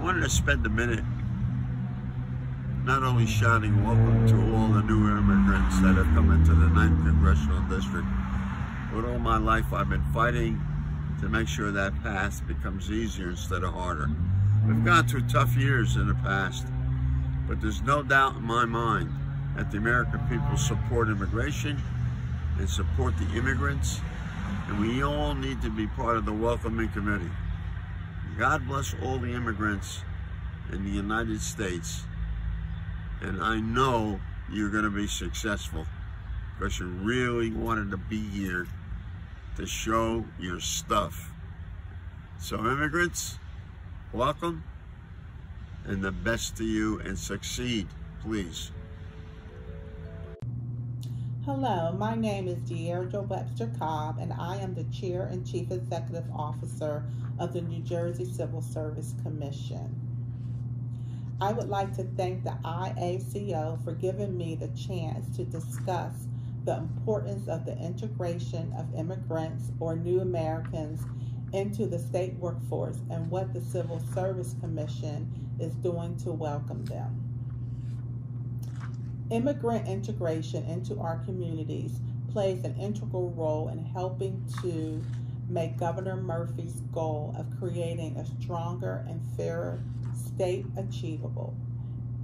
I wanted to spend a minute not only shouting welcome to all the new immigrants that have come into the 9th Congressional District, but all my life I've been fighting to make sure that path becomes easier instead of harder. We've gone through tough years in the past, but there's no doubt in my mind that the American people support immigration and support the immigrants, and we all need to be part of the welcoming committee. God bless all the immigrants in the United States, and I know you're going to be successful because you really wanted to be here to show your stuff. So immigrants, welcome and the best to you and succeed, please. Hello, my name is Deirdre Webster Cobb, and I am the Chair and Chief Executive Officer of the New Jersey Civil Service Commission. I would like to thank the IACO for giving me the chance to discuss the importance of the integration of immigrants or new Americans into the state workforce and what the Civil Service Commission is doing to welcome them. Immigrant integration into our communities plays an integral role in helping to make Governor Murphy's goal of creating a stronger and fairer state achievable.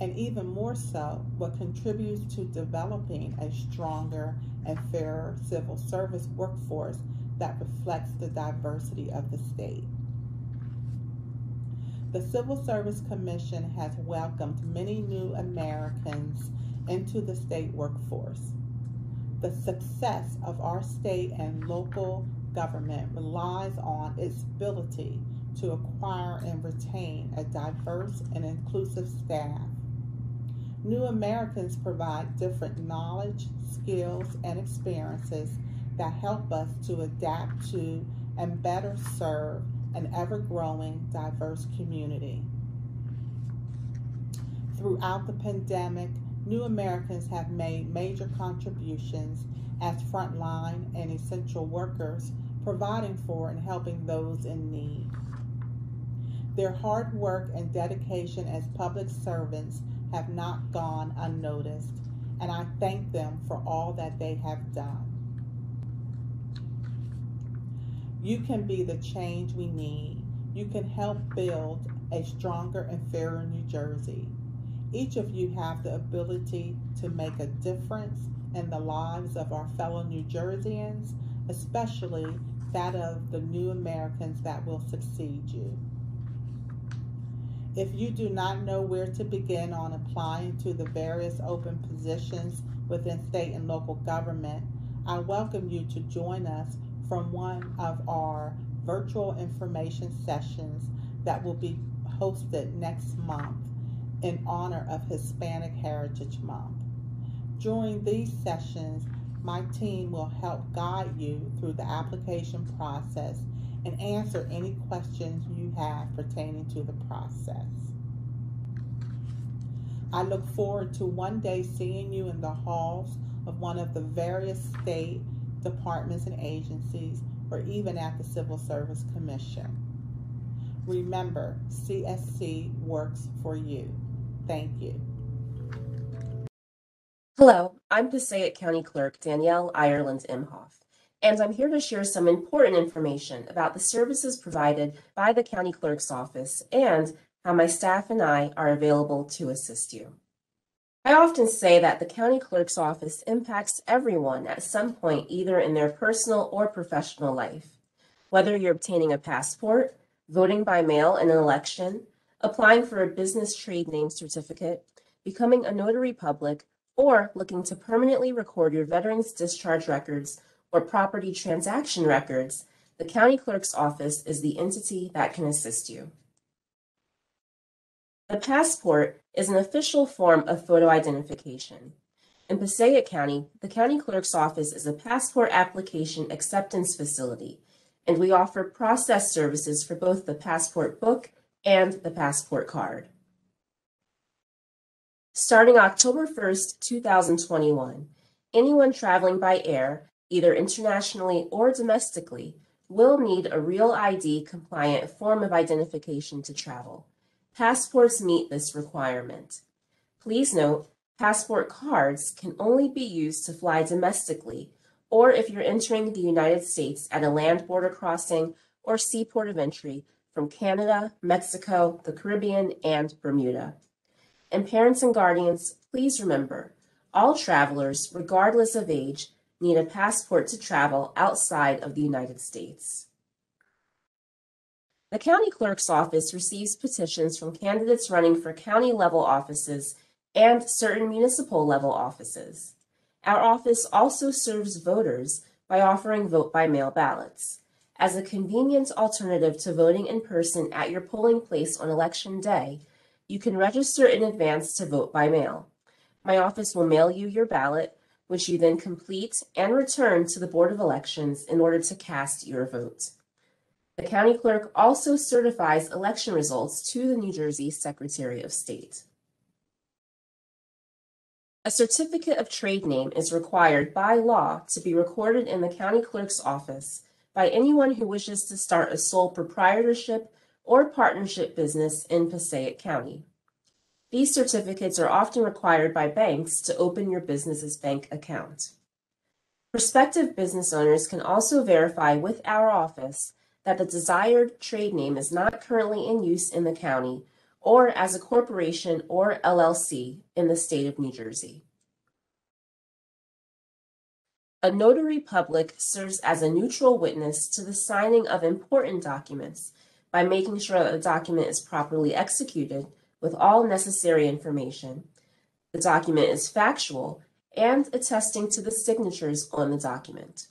And even more so, what contributes to developing a stronger and fairer civil service workforce that reflects the diversity of the state. The Civil Service Commission has welcomed many new Americans into the state workforce. The success of our state and local government relies on its ability to acquire and retain a diverse and inclusive staff. New Americans provide different knowledge, skills, and experiences that help us to adapt to and better serve an ever growing diverse community. Throughout the pandemic, new Americans have made major contributions as frontline and essential workers, providing for and helping those in need. Their hard work and dedication as public servants have not gone unnoticed, and I thank them for all that they have done. You can be the change we need. You can help build a stronger and fairer New Jersey. Each of you have the ability to make a difference in the lives of our fellow New Jerseyans, especially that of the new Americans that will succeed you. If you do not know where to begin on applying to the various open positions within state and local government, I welcome you to join us from one of our virtual information sessions that will be hosted next month in honor of Hispanic Heritage Month. During these sessions, my team will help guide you through the application process and answer any questions you have pertaining to the process. I look forward to one day seeing you in the halls of one of the various state departments and agencies, or even at the Civil Service Commission. Remember, CSC works for you. Thank you. Hello, I'm Passaic County Clerk Danielle Ireland Imhoff, and I'm here to share some important information about the services provided by the County Clerk's Office and how my staff and I are available to assist you. I often say that the county clerk's office impacts everyone at some point, either in their personal or professional life. Whether you're obtaining a passport, voting by mail in an election, applying for a business trade name certificate, becoming a notary public, or looking to permanently record your veteran's discharge records or property transaction records, the county clerk's office is the entity that can assist you. The passport is an official form of photo identification. In Passaic County, the county clerk's office is a passport application acceptance facility, and we offer process services for both the passport book and the passport card. Starting October 1st, 2021, anyone traveling by air, either internationally or domestically, will need a Real ID compliant form of identification to travel. passports meet this requirement. Please note, passport cards can only be used to fly domestically or if you're entering the United States at a land border crossing or seaport of entry from Canada, Mexico, the Caribbean, and Bermuda. And parents and guardians, please remember, all travelers, regardless of age, need a passport to travel outside of the United States. The county clerk's office receives petitions from candidates running for county level offices and certain municipal level offices. Our office also serves voters by offering vote by mail ballots. As a convenient alternative to voting in person at your polling place on election day, you can register in advance to vote by mail. My office will mail you your ballot, which you then complete and return to the Board of Elections in order to cast your vote. The county clerk also certifies election results to the New Jersey Secretary of State. A certificate of trade name is required by law to be recorded in the county clerk's office by anyone who wishes to start a sole proprietorship or partnership business in Passaic County. These certificates are often required by banks to open your business's bank account. Prospective business owners can also verify with our office that the desired trade name is not currently in use in the county or as a corporation or LLC in the state of New Jersey. A notary public serves as a neutral witness to the signing of important documents by making sure that the document is properly executed with all necessary information. The document is factual and attesting to the signatures on the document.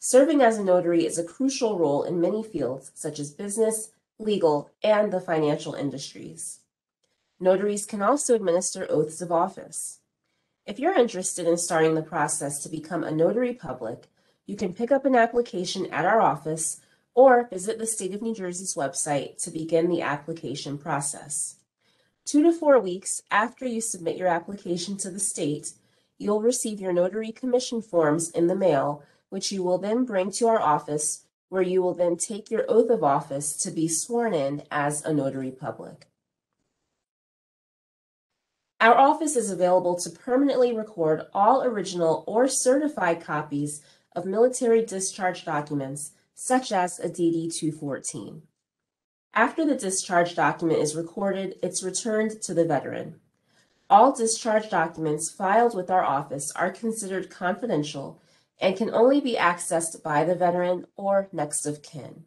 Serving as a notary is a crucial role in many fields such as business, legal, and the financial industries. Notaries can also administer oaths of office. If you're interested in starting the process to become a notary public, you can pick up an application at our office or visit the State of New Jersey's website to begin the application process. Two to four weeks after you submit your application to the state, you'll receive your notary commission forms in the mail, which you will then bring to our office, where you will then take your oath of office to be sworn in as a notary public. Our office is available to permanently record all original or certified copies of military discharge documents, such as a DD 214. After the discharge document is recorded, it's returned to the veteran. All discharge documents filed with our office are considered confidential and can only be accessed by the veteran or next of kin.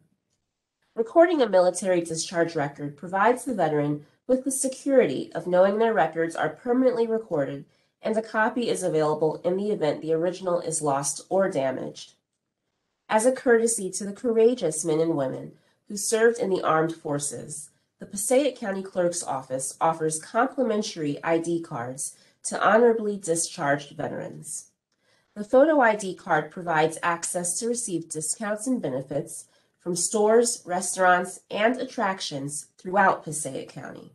Recording a military discharge record provides the veteran with the security of knowing their records are permanently recorded and a copy is available in the event the original is lost or damaged. As a courtesy to the courageous men and women who served in the armed forces, the Passaic County Clerk's Office offers complimentary ID cards to honorably discharged veterans. The photo ID card provides access to receive discounts and benefits from stores, restaurants, and attractions throughout Passaic County.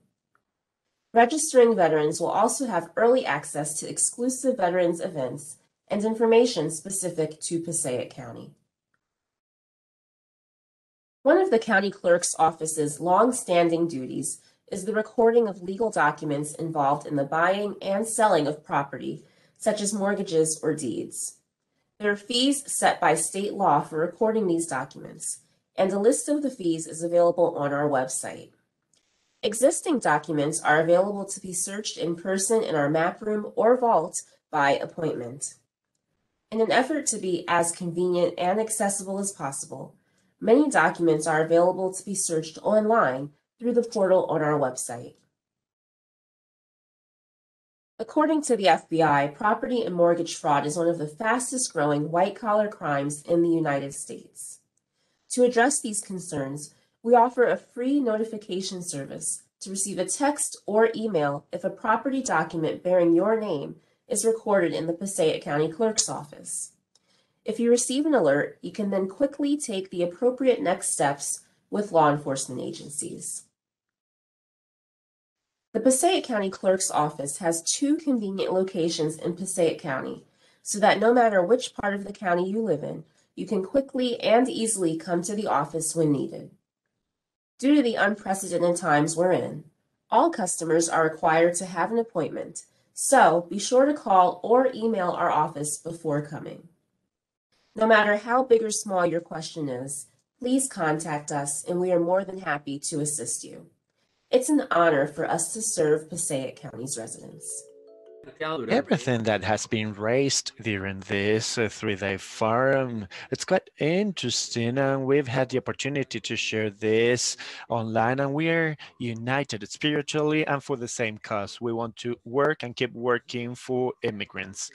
Registering veterans will also have early access to exclusive veterans events and information specific to Passaic County. One of the county clerk's office's long-standing duties is the recording of legal documents involved in the buying and selling of property, such as mortgages or deeds. There are fees set by state law for recording these documents, and a list of the fees is available on our website. Existing documents are available to be searched in person in our map room or vault by appointment. In an effort to be as convenient and accessible as possible, many documents are available to be searched online through the portal on our website. According to the FBI, property and mortgage fraud is one of the fastest growing white collar crimes in the United States. To address these concerns, we offer a free notification service to receive a text or email if a property document bearing your name is recorded in the Passaic County Clerk's office. If you receive an alert, you can then quickly take the appropriate next steps with law enforcement agencies. The Passaic County Clerk's office has two convenient locations in Passaic County, so that no matter which part of the county you live in, you can quickly and easily come to the office when needed. Due to the unprecedented times we're in, All customers are required to have an appointment, so be sure to call or email our office before coming. No matter how big or small your question is, please contact us and we are more than happy to assist you. It's an honor for us to serve Passaic County's residents. Everything that has been raised during this uh, three-day forum, it's quite interesting and we've had the opportunity to share this online and we are united spiritually and for the same cause. We want to work and keep working for immigrants.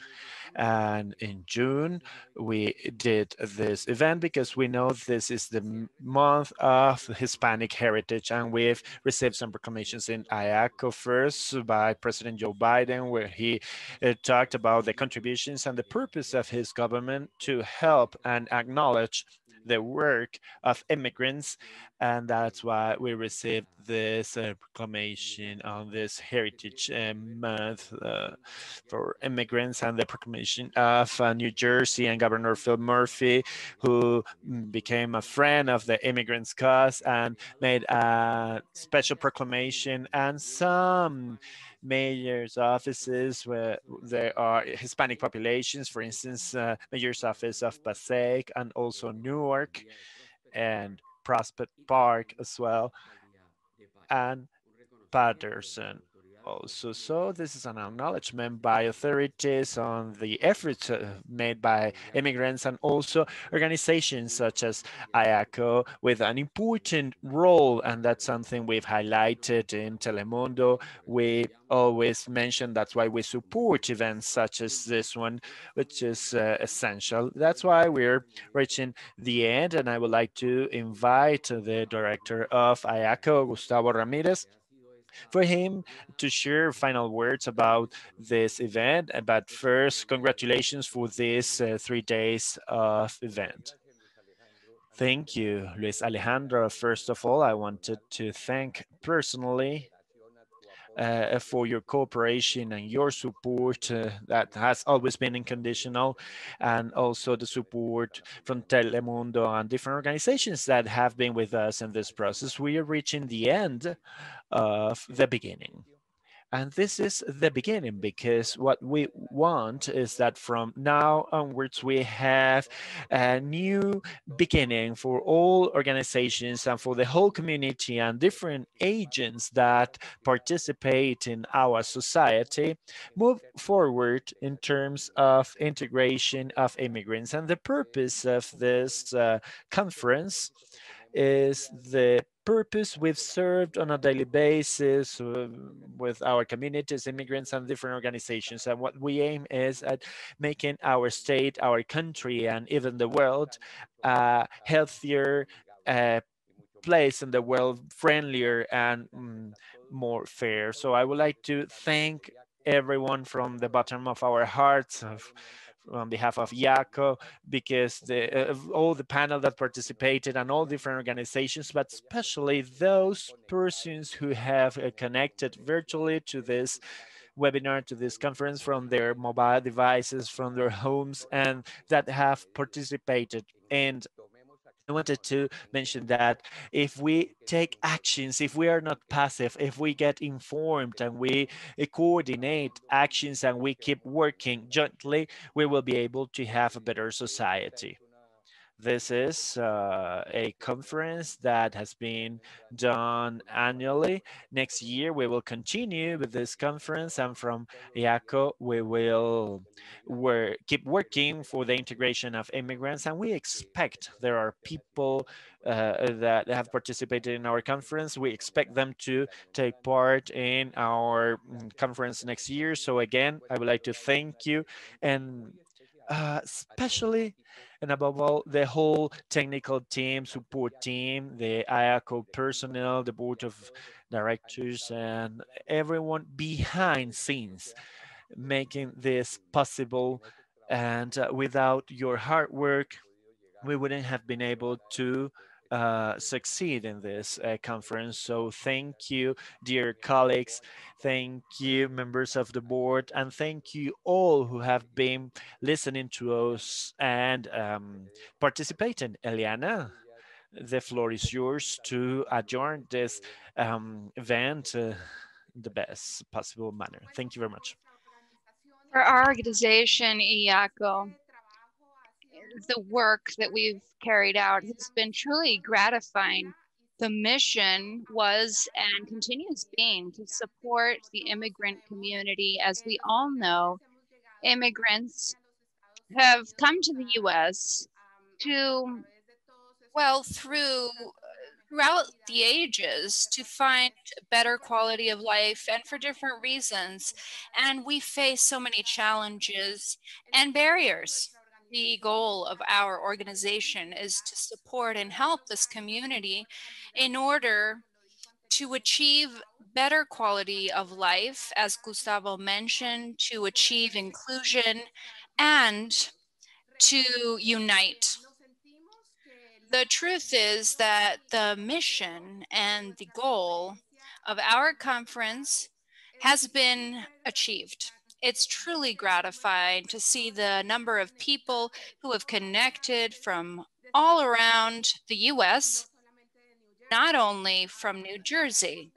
And in June, we did this event because we know this is the month of Hispanic heritage. And we've received some proclamations in IACO first by President Joe Biden, where he uh, talked about the contributions and the purpose of his government to help and acknowledge the work of immigrants. And that's why we received this uh, proclamation on this Heritage uh, Month uh, for immigrants and the proclamation of uh, New Jersey and Governor Phil Murphy, who mm, became a friend of the immigrants cause and made a special proclamation. And some mayor's offices where there are Hispanic populations, for instance, uh, mayor's office of Passaic and also Newark. And Prospect Park as well, and Paterson also. So this is an acknowledgement by authorities on the efforts uh, made by immigrants and also organizations such as IACO with an important role. And that's something we've highlighted in Telemundo. We always mention that's why we support events such as this one, which is uh, essential. That's why we're reaching the end. And I would like to invite the director of IACO, Gustavo Ramirez, for him to share final words about this event. But first, congratulations for this uh, three days of event. Thank you, Luis Alejandro. First of all, I wanted to thank personally uh, for your cooperation and your support uh, that has always been unconditional, and also the support from Telemundo and different organizations that have been with us in this process. We are reaching the end of the beginning. And this is the beginning because what we want is that from now onwards, we have a new beginning for all organizations and for the whole community and different agents that participate in our society move forward in terms of integration of immigrants. And the purpose of this uh, conference is the purpose we've served on a daily basis uh, with our communities, immigrants, and different organizations. And what we aim is at making our state, our country, and even the world a healthier uh, place in the world, friendlier and mm, more fair. So I would like to thank everyone from the bottom of our hearts of on behalf of IACO because the, uh, all the panel that participated and all different organizations, but especially those persons who have uh, connected virtually to this webinar, to this conference from their mobile devices, from their homes, and that have participated. And wanted to mention that if we take actions, if we are not passive, if we get informed and we eh, coordinate actions and we keep working jointly, we will be able to have a better society. This is uh, a conference that has been done annually. Next year, we will continue with this conference and from IACO, we will keep working for the integration of immigrants and we expect there are people uh, that have participated in our conference. We expect them to take part in our mm, conference next year. So again, I would like to thank you and uh, especially and above all, the whole technical team, support team, the IACO personnel, the board of directors, and everyone behind scenes making this possible. And uh, without your hard work, we wouldn't have been able to uh, succeed in this uh, conference. So thank you, dear colleagues. Thank you, members of the board. And thank you all who have been listening to us and um, participating. Eliana, the floor is yours to adjourn this um, event uh, the best possible manner. Thank you very much. For our organization, IACO, the work that we've carried out has been truly gratifying. The mission was and continues being to support the immigrant community. As we all know, immigrants have come to the US to, well, through throughout the ages to find better quality of life and for different reasons. And we face so many challenges and barriers. The goal of our organization is to support and help this community in order to achieve better quality of life, as Gustavo mentioned, to achieve inclusion and to unite the truth is that the mission and the goal of our conference has been achieved. It's truly gratifying to see the number of people who have connected from all around the US, not only from New Jersey,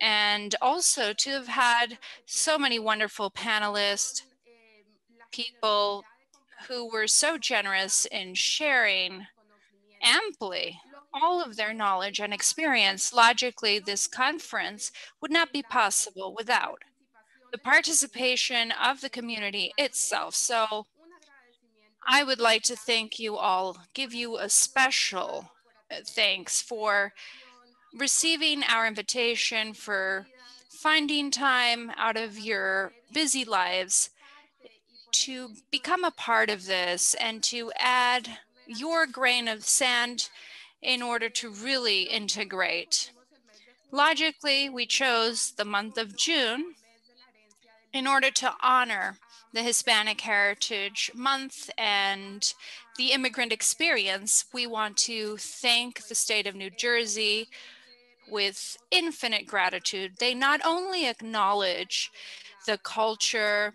and also to have had so many wonderful panelists, people who were so generous in sharing amply all of their knowledge and experience, logically, this conference would not be possible without the participation of the community itself. So I would like to thank you all, give you a special uh, thanks for receiving our invitation, for finding time out of your busy lives to become a part of this and to add your grain of sand in order to really integrate. Logically, we chose the month of June in order to honor the Hispanic Heritage Month and the immigrant experience. We want to thank the state of New Jersey with infinite gratitude. They not only acknowledge the culture,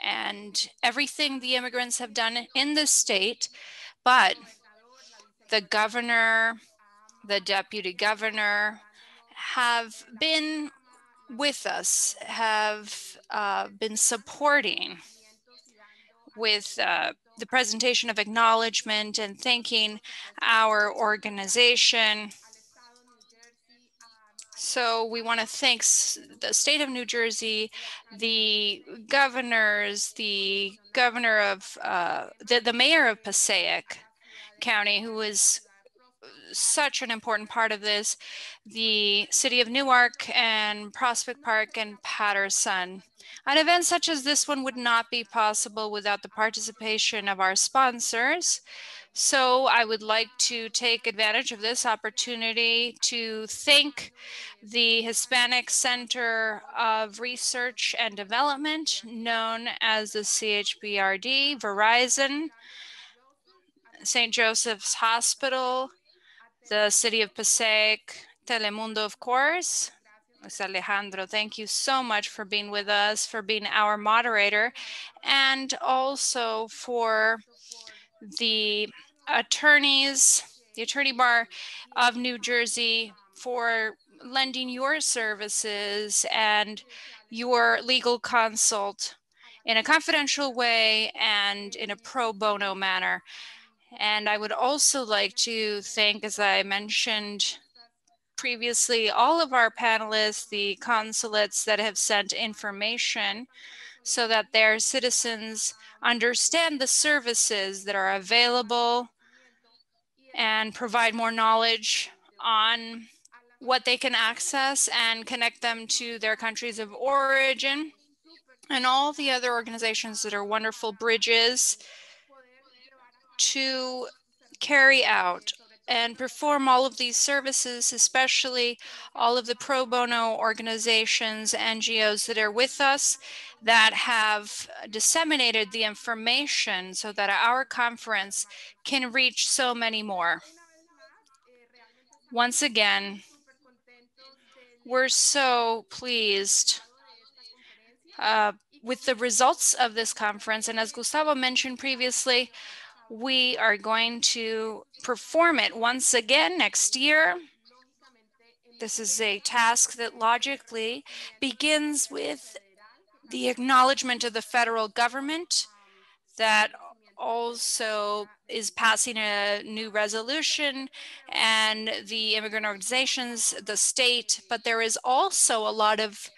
and everything the immigrants have done in the state, but the governor, the deputy governor have been with us, have uh, been supporting with uh, the presentation of acknowledgement and thanking our organization. So we want to thank the state of New Jersey, the governors, the governor of, uh, the, the mayor of Passaic County, who is such an important part of this, the city of Newark and Prospect Park and Paterson. An event such as this one would not be possible without the participation of our sponsors. So I would like to take advantage of this opportunity to thank the Hispanic Center of Research and Development, known as the CHBRD, Verizon, St. Joseph's Hospital, the City of Passaic, Telemundo, of course. Luis Alejandro, thank you so much for being with us, for being our moderator, and also for the attorneys, the attorney bar of New Jersey for lending your services and your legal consult in a confidential way and in a pro bono manner. And I would also like to thank, as I mentioned previously, all of our panelists, the consulates that have sent information so that their citizens understand the services that are available and provide more knowledge on what they can access and connect them to their countries of origin and all the other organizations that are wonderful bridges to carry out and perform all of these services, especially all of the pro bono organizations, NGOs that are with us that have disseminated the information so that our conference can reach so many more. Once again, we're so pleased uh, with the results of this conference. And as Gustavo mentioned previously, We are going to perform it once again next year. This is a task that logically begins with the acknowledgement of the federal government that also is passing a new resolution and the immigrant organizations, the state, but there is also a lot of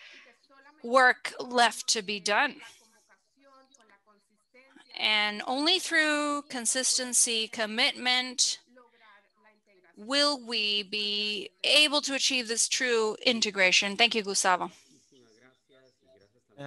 work left to be done. And only through consistency, commitment, will we be able to achieve this true integration? Thank you, Gustavo.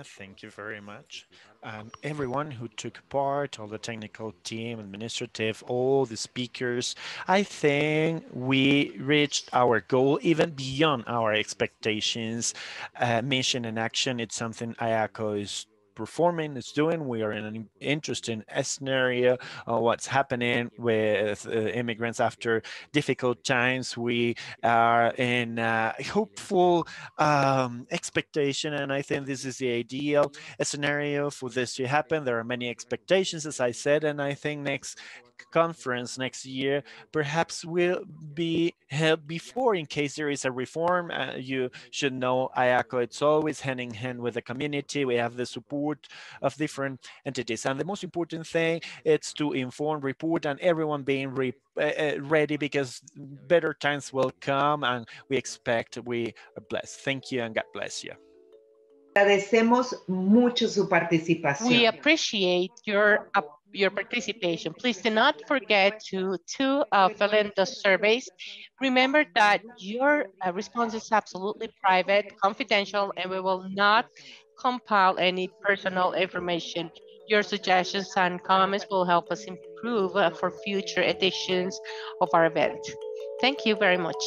Thank you very much. And everyone who took part, all the technical team, administrative, all the speakers, I think we reached our goal even beyond our expectations. Uh, mission and action, it's something IACO is performing, is doing. We are in an interesting scenario of what's happening with uh, immigrants after difficult times. We are in hopeful um, expectation, and I think this is the ideal scenario for this to happen. There are many expectations, as I said, and I think next conference next year perhaps will be held before in case there is a reform. Uh, you should know IACO, it's always hand in hand with the community. We have the support of different entities. And the most important thing is to inform, report, and everyone being re uh, ready because better times will come and we expect we are blessed. Thank you and God bless you. Agradecemos mucho su participación. We appreciate your your participation. Please do not forget to, to uh, fill in the surveys. Remember that your uh, response is absolutely private, confidential, and we will not compile any personal information. Your suggestions and comments will help us improve uh, for future editions of our event. Thank you very much.